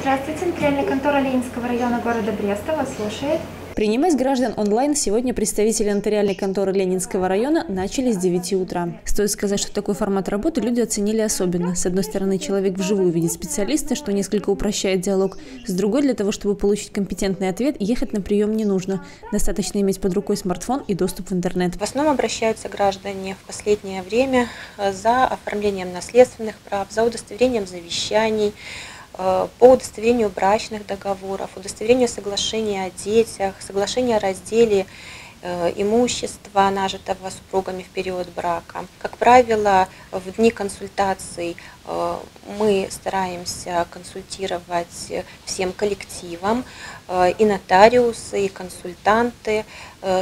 Здравствуйте, нотариальная контора Ленинского района города Бреста вас слушает. Принимать граждан онлайн сегодня представители нотариальной конторы Ленинского района начали с 9 утра. Стоит сказать, что такой формат работы люди оценили особенно. С одной стороны, человек вживую видит специалиста, что несколько упрощает диалог. С другой, для того, чтобы получить компетентный ответ, ехать на прием не нужно. Достаточно иметь под рукой смартфон и доступ в интернет. В основном обращаются граждане в последнее время за оформлением наследственных прав, за удостоверением завещаний, по удостоверению брачных договоров, удостоверению соглашения о детях, соглашения о разделе э, имущества, нажитого супругами в период брака. Как правило, в дни консультаций э, мы стараемся консультировать всем коллективам, и нотариусы, и консультанты,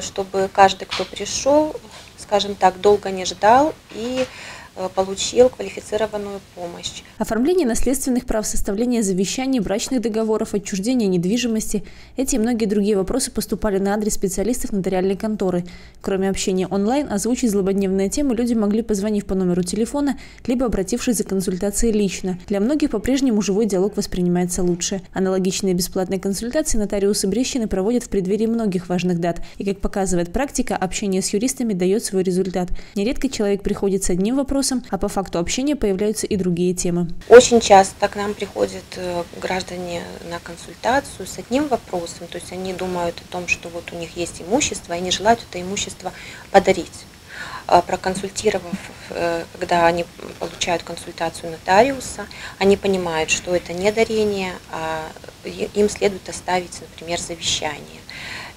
чтобы каждый, кто пришел, скажем так, долго не ждал и Э, получил квалифицированную помощь. Оформление наследственных прав, составление завещаний, брачных договоров, отчуждение недвижимости – эти и многие другие вопросы поступали на адрес специалистов нотариальной конторы. Кроме общения онлайн, озвучить злободневные темы люди могли, позвонив по номеру телефона, либо обратившись за консультацией лично. Для многих по-прежнему живой диалог воспринимается лучше. Аналогичные бесплатные консультации нотариусы Брещины проводят в преддверии многих важных дат. И, как показывает практика, общение с юристами дает свой результат. Нередко человек приходит с одним вопросом, вопросам, а по факту общения появляются и другие темы. Очень часто к нам приходят э, граждане на консультацию с одним вопросом, то есть они думают о том, что вот у них есть имущество, и они желают это имущество подарить а проконсультировав, э, когда они получают консультацию нотариуса, они понимают, что это не дарение, а им следует оставить, например, завещание.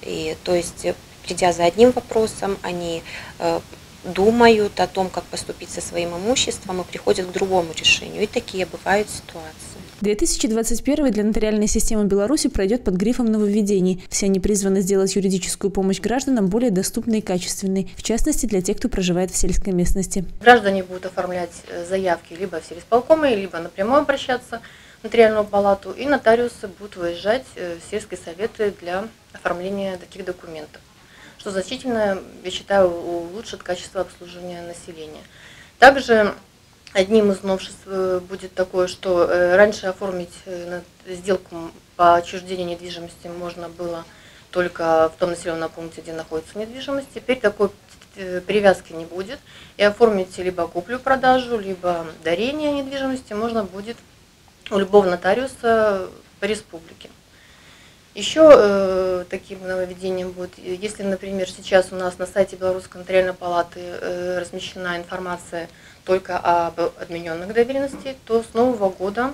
И, то есть, придя за одним вопросом, они э, думают о том, как поступить со своим имуществом и приходят к другому решению. И такие бывают ситуации. 2021 для нотариальной системы Беларуси пройдет под грифом нововведений. Все они призваны сделать юридическую помощь гражданам более доступной и качественной, в частности для тех, кто проживает в сельской местности. Граждане будут оформлять э, заявки либо в сельсполкомы, либо напрямую обращаться в нотариальную палату, и нотариусы будут выезжать э, в сельские советы для оформления таких документов что значительно, я считаю, улучшит качество обслуживания населения. Также одним из новшеств э, будет такое, что э, раньше оформить э, сделку по отчуждению недвижимости можно было только в том населенном пункте, где находится недвижимость. Теперь такой привязки не будет. И оформить либо куплю-продажу, либо дарение недвижимости можно будет у любого нотариуса по республике. Еще э, таким нововведением будет, если, например, сейчас у нас на сайте Белорусской нотариальной палаты э, размещена информация только об отмененных доверенностей, то с нового года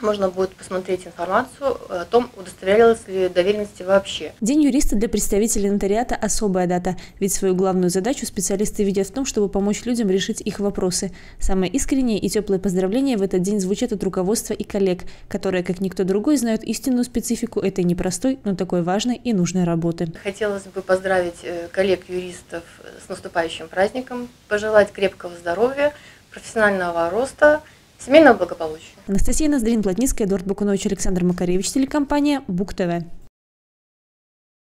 можно будет посмотреть информацию о том, удостоверялась ли доверенности вообще. День юриста для представителей нотариата – особая дата, ведь свою главную задачу специалисты видят в том, чтобы помочь людям решить их вопросы. Самые искренние и теплые поздравления в этот день звучат от руководства и коллег, которые, как никто другой, знают истинную специфику этой непростой, но такой важной и нужной работы. Хотелось бы поздравить э, коллег-юристов с наступающим праздником, пожелать крепкого здоровья, профессионального роста – семейного благополучия. Анастасия Ноздрин, Плотницкая, Эдуард Бакунович, Александр Макаревич, телекомпания БУК ТВ.